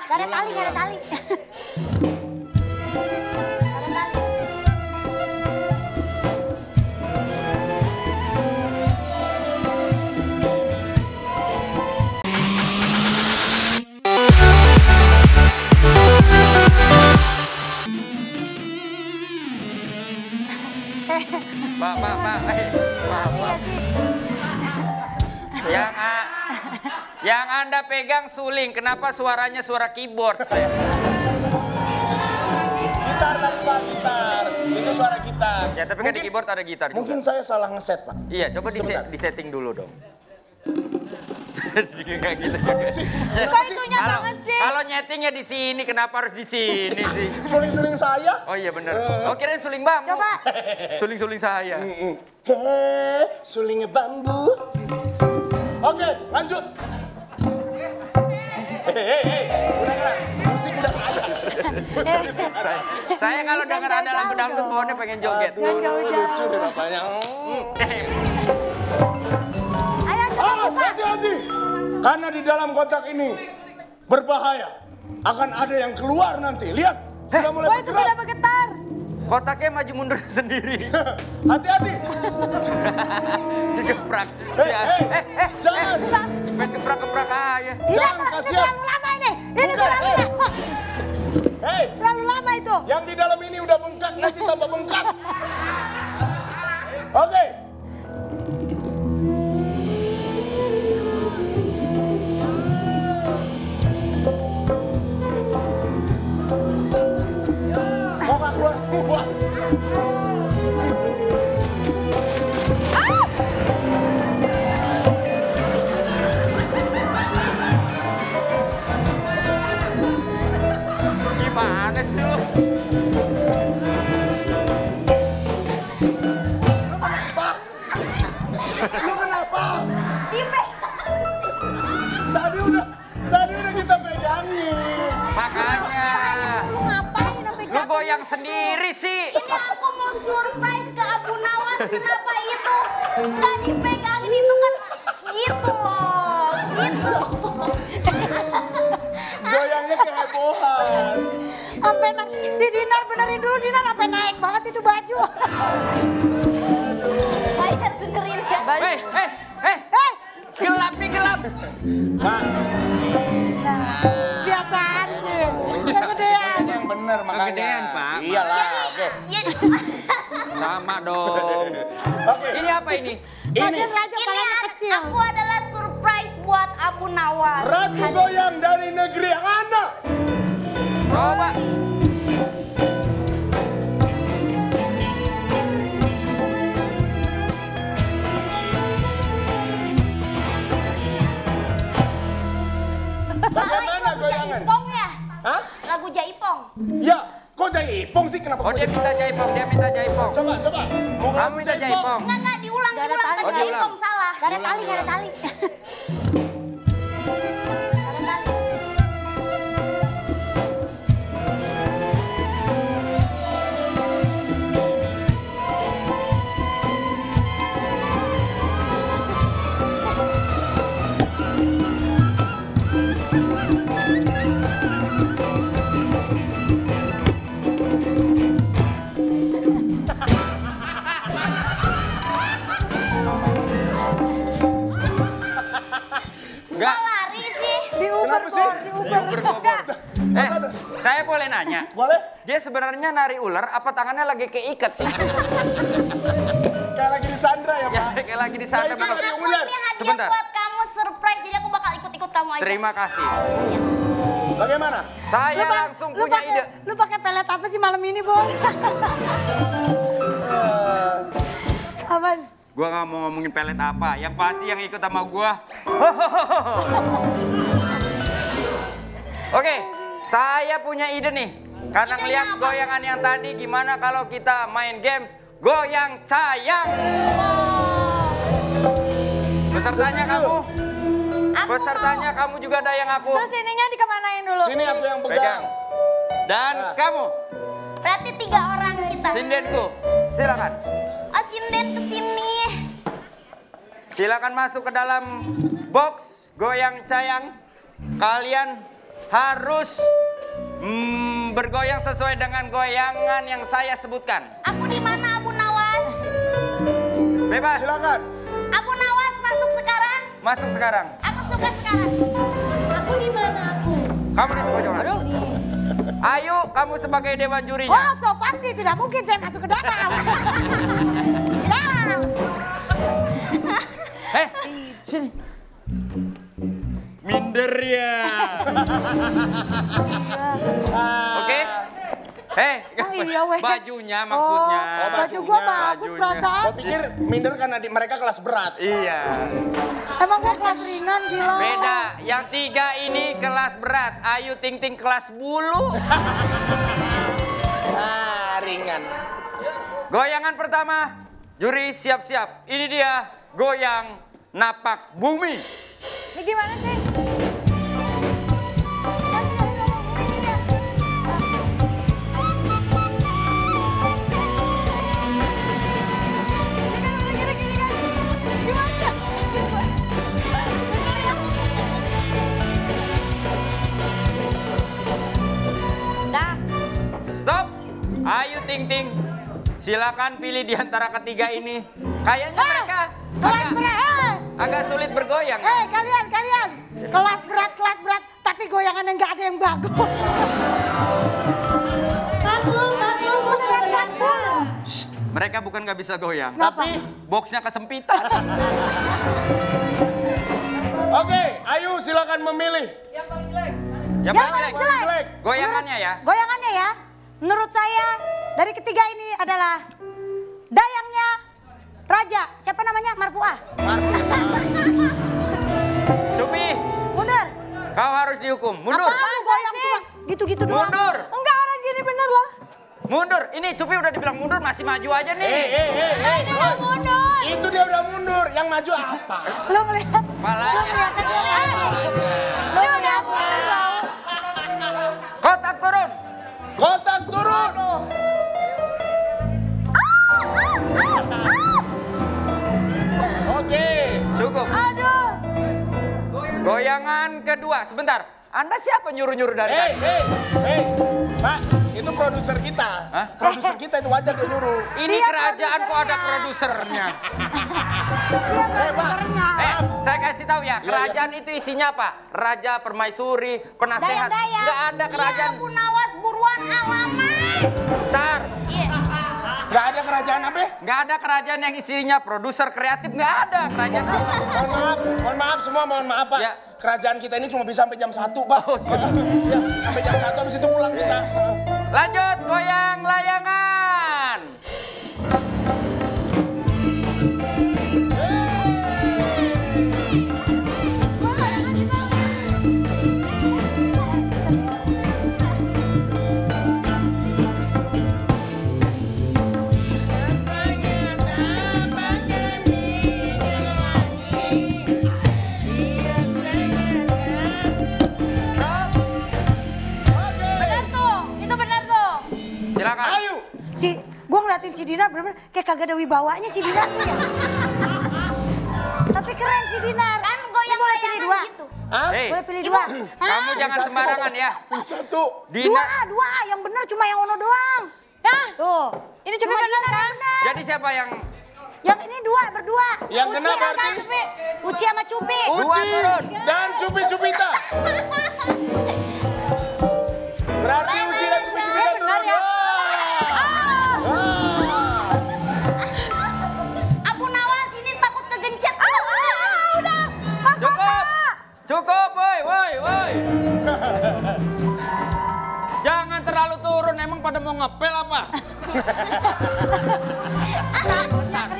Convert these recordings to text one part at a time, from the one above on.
Gak ada tali, gak ada tali. Mbak, mbak, mbak, eh. Yang, a- yang Anda pegang suling, kenapa suaranya suara keyboard? Gitar tadi Pak, gitar. Itu suara gitar. Ya, tapi kan di keyboard ada gitar juga. Mungkin saya salah ngeset Pak. Iya, coba di disetting dulu dong. Kayak gitu. Kok itunya banget sih? kalau nyetingnya di sini, kenapa harus di sini sih? Suling-suling saya. Oh iya bener. Oh kirain suling bambu. Coba. Suling-suling saya. Hei, sulingnya bambu. Oke, lanjut. Udah kelar. Musik udah ada. saya, saya kalau dengar ada lagu dangdut pohonnya pengen joget. Aduh, lucu deh bapaknya. Ayo coba Awas, hati-hati. Karena di dalam kotak ini berbahaya. Akan ada yang keluar nanti. Lihat, sudah mulai Wah itu sudah bergerak. bergetar. Kotaknya maju mundur sendiri. Hati-hati. Digeprak. Hei, Si A- hei, eh, eh, jangan. main geprak-geprak aja. Tidak, terlalu, ini terlalu lama ini. Ini Udah, terlalu eh. lama. Hei, Terlalu lama itu. yang di dalam ini udah bengkak, nanti tambah bengkak. Oke. Gimana sih lu? Lu kenapa? Dipe. Tadi udah, tadi udah kita pegangin. Goyang sendiri sih. Ini aku mau surprise ke Abu Nawas. Kenapa itu? Nggak dipegangin itu kan gitu loh. Gitu. Goyangnya kehebohan. Sampai si Dinar benerin dulu Dinar sampai naik banget itu baju. Bayar dengerin ya. Hei, hei, hei. Eh, Gelap nih gelap. Nah, Sama dong. Oke. Ini apa ini? Ini Raja Raja Ini kecil. aku adalah surprise buat Abu Nawas. ratu goyang dari negeri Ana. Coba. Bagaimana goyangan? Jaipong ya? Hah? Lagu Jaipong. Ya, jaipong sih kenapa? Oh dia minta jaipong, dia minta jaipong. Coba, coba. Mau Kamu minta jaipong. Enggak, enggak, diulang, Nggak ada diulang. tali. Tadi Oh, diulang. Jaipong salah. Gak ada tali, gak ada tali. Enggak. Lari sih. Di Uber, Kenapa sih? Bor, di Uber. Enggak. Eh, saya boleh nanya. Boleh? Dia sebenarnya nari ular, apa tangannya lagi keikat sih? Kayak lagi di Sandra ya, ya, Pak. kayak lagi di sana. Nah, Aku ular. ini hadiah Sebentar. buat kamu surprise, jadi aku bakal ikut-ikut kamu aja. Terima kasih. Iya. Bagaimana? Saya Lu langsung lu punya pakai- ide. Lu pakai pelet apa sih malam ini, Bor? Apaan? Gua nggak mau ngomongin pelet apa. Yang pasti yang ikut sama gua. Oke, saya punya ide nih. Karena ngeliat goyangan yang tadi, gimana kalau kita main games goyang sayang? Pesertanya kamu, Aku pesertanya kamu juga ada yang aku. Terus ininya dikemanain dulu? Sini aku yang Pegang. pegang. Dan Nah. kamu, Berarti tiga orang kita. sindenku, silakan. Oh, sinden ke sini. Silakan masuk ke dalam box goyang cayang. Kalian harus mm, bergoyang sesuai dengan goyangan yang saya sebutkan. Aku di mana Abu Nawas? Bebas, Silakan. Abu Nawas masuk sekarang. masuk sekarang. Aku suka sekarang. Aku di mana aku? Kamu di sepojongan. Ayo, kamu sebagai dewan Oh, jurinya. so pasti tidak mungkin saya masuk ke dalam. Tidak. Eh, sini. Minder ya. Oke. Hei, Oh, iya, weh. bajunya maksudnya. Oh, baju gua bagus Bajunya. perasaan. Gua pikir minder karena di mereka kelas berat. Iya. Emang gua kelas ringan gila. Beda. Yang tiga ini kelas berat. Ayu Ting Ting kelas bulu. Ah, ringan. Goyangan pertama. Juri siap-siap. Ini dia goyang napak bumi. Ini gimana sih? Silakan pilih di antara ketiga ini. Kayaknya mereka Kelas agak, berat. Eh, agak sulit bergoyang. ya? eh, kalian, kalian. Kelas berat, kelas berat. Tapi goyangannya nggak ada yang bagus. Maklum, maklum, bukan berlaku. Mereka bukan nggak bisa goyang. Ngapa? Boxnya kesempitan. Oke, ayo silakan memilih. Yang Yang paling paling jelek. jelek. Jelek. Goyangannya ya. Goyangannya ya, menurut saya dari ketiga ini adalah dayangnya Raja. Siapa namanya? Marpuah. Cupi, Mundur. kau harus dihukum. Mundur. Apaan goyang cuma gitu-gitu doang. Mundur. Enggak orang gini bener loh. Mundur. Ini Cupi udah dibilang mundur masih maju aja Eh, nih. eh, eh, eh. udah mundur. Itu dia udah mundur. Yang maju apa? Lo ngeliat? Malahnya. Lo ngeliat kedua. Sebentar. Anda siapa nyuruh-nyuruh dari Hei, tadi? hei, hei. Pak, itu produser kita. Hah? Produser kita itu wajar dia nyuruh. Ini Dia kerajaan kok ada produsernya. Dia produsernya. Eh, saya kasih tahu ya, kerajaan itu isinya apa? Raja, permaisuri, penasehat. Dayang-dayang. Nggak ada kerajaan. Iya, Nawas buruan alamat. Bentar. Iya. Gak ada kerajaan apa? Nggak ada kerajaan yang isinya produser kreatif. Nggak ada kerajaan. Mohon maaf, mohon maaf semua, mohon maaf Pak. Ya. Kerajaan kita ini cuma bisa sampai jam 1 Pak. Oh, siap. Ya, sampai jam 1 habis itu pulang kita. Lanjut, goyang layangan. Bener-bener kayak kagak ada wibawanya si Dinar tuh ya. Tapi keren si Dinar. Kan goyang Boleh pilih layangan dua. gitu. Hah? Hei, Boleh pilih dua. kamu jangan sembarangan ya. Satu. Dua, Dina, dua. Yang bener cuma yang Ono doang. Hah? Tuh. Ini cuma bener kan? jadi siapa yang Yang ini dua, berdua. Yang Uci kena sama berarti? Cupi. Uci sama Cupi. Dua Uci dan Cupi-Cupita.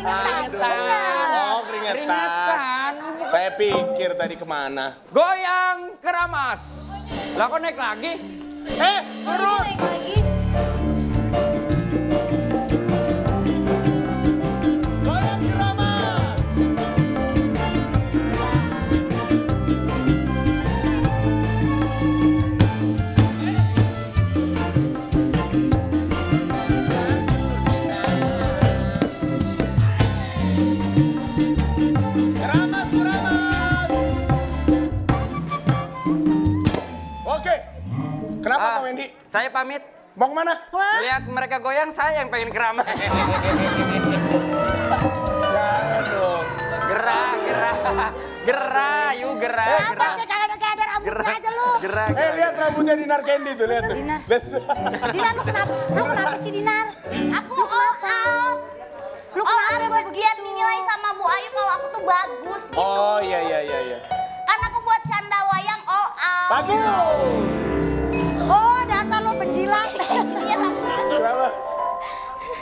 Keringetan. Oh, keringetan. Keringetan. Saya pikir tadi ke mana. Goyang keramas. Lah kok naik lagi? Eh, turun. Goyang pamit. Mau ke mana? Lihat mereka goyang, saya yang pengen. Jangan dong. gerah, gerah, gerah, yuk gerah, gerah. ada rambutnya aja lu. Gerah, Eh lihat rambutnya Dinar Candy tuh, lihat tuh. Dinar. Dinar lu kenapa? Lu kenapa sih Dinar? Aku all out. Lu kenapa buat biar begitu? dinilai sama Bu Ayu kalau aku tuh bagus gitu. Oh iya iya iya iya. Kan aku buat canda wayang all out. Bagus. Oh, Iya, Kenapa?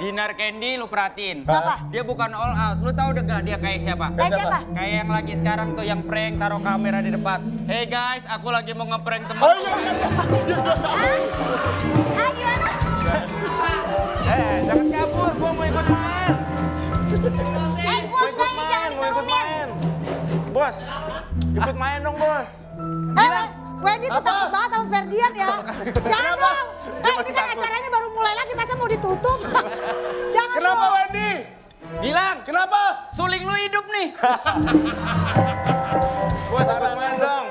Dinar Candy lu perhatiin. Apa? Dia bukan all out. Lu tahu udah gak dia kayak siapa? Kayak siapa? Kayak yang lagi sekarang tuh yang prank taruh kamera di depan. Hey guys, aku lagi mau ngeprank temen. Oh iya. iya. Ah gimana? Eh, jangan kabur, gua mau ikut main. Eh gua Mau ikut main, jangan mau ikut main. Bos, ikut main dong, Bos. Eh, Wendy tuh takut banget sama Ferdian ya. Jangan dong. Eh, ini kan acaranya baru mulai lagi, masa mau ditutup? Jangan Kenapa dong. Wendy? Gilang, Kenapa? suling lu hidup nih. Ikut main dong.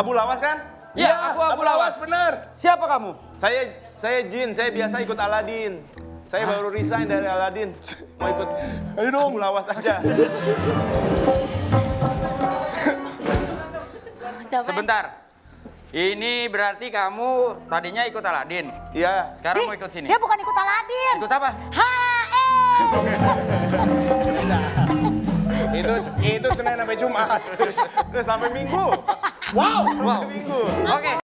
Abu Lawas kan? Ya, aku Abu Lawas. benar. Siapa kamu? Saya saya Jin, saya biasa ikut Aladin. Saya baru resign dari Aladin. Mau ikut Ayo dong. Abu Lawas aja. Sebentar. Ini berarti kamu tadinya ikut Aladin. Iya. Sekarang Ih, mau ikut sini. Dia bukan ikut Aladin. Ikut apa? HE. Itu itu Senin sampai Jumat. Udah sampai Minggu. Wow. Wow. Minggu. Oke.